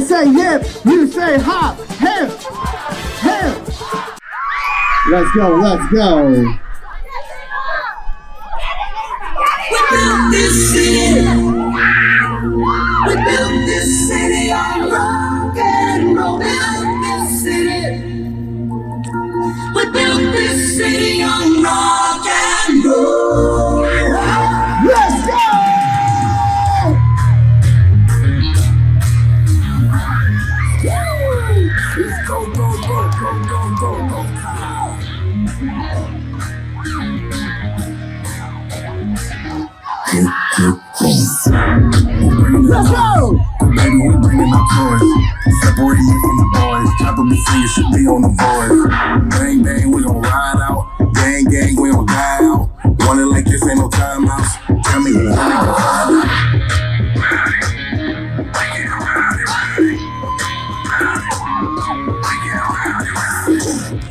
say hip, you say hop, hip, hip. Let's go, let's go. We built this city. We built this city Go, go, go, go, go. Let's go! Baby, we bringing up toys. Separating me from the boys. Chopper me say you should be on the voice.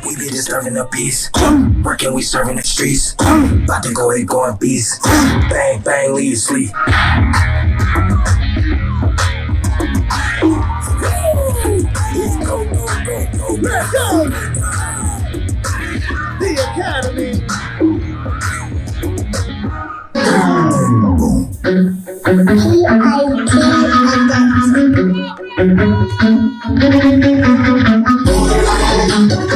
We be disturbing the peace. Working, we serving the streets. About to go ahead, going beast. Bang, bang, leave you sleep. Go, go, go, go, Let's go! The Academy. Let's and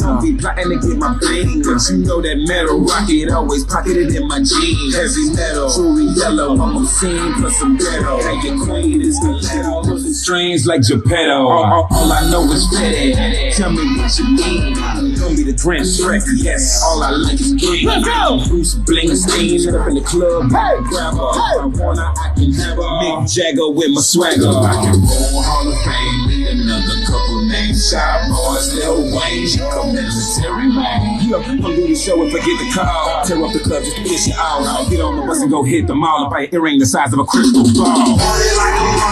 then they leave. Be plotting to get my bling. But you know that metal rocket always pocketed in my jeans. Heavy metal, jewelry yellow. I'm on scene for some ghetto. Hey, your queen is stiletto. Losing strings like Geppetto. All, all, all I know is fitted. Tell me what you need. Gonna be the Grand Shrek, yes. All I like is green. Let's go! Bruce Blinstein, shut up in the club. Hey! Grab her. Hey! I wanna, I can have her. Mick Jagger with my swagger. I can roll man. I'm do the show and forget the call. Tear up the club just to piss you out. Get on the bus and go hit the mall and buy an earring the size of a crystal ball. Party like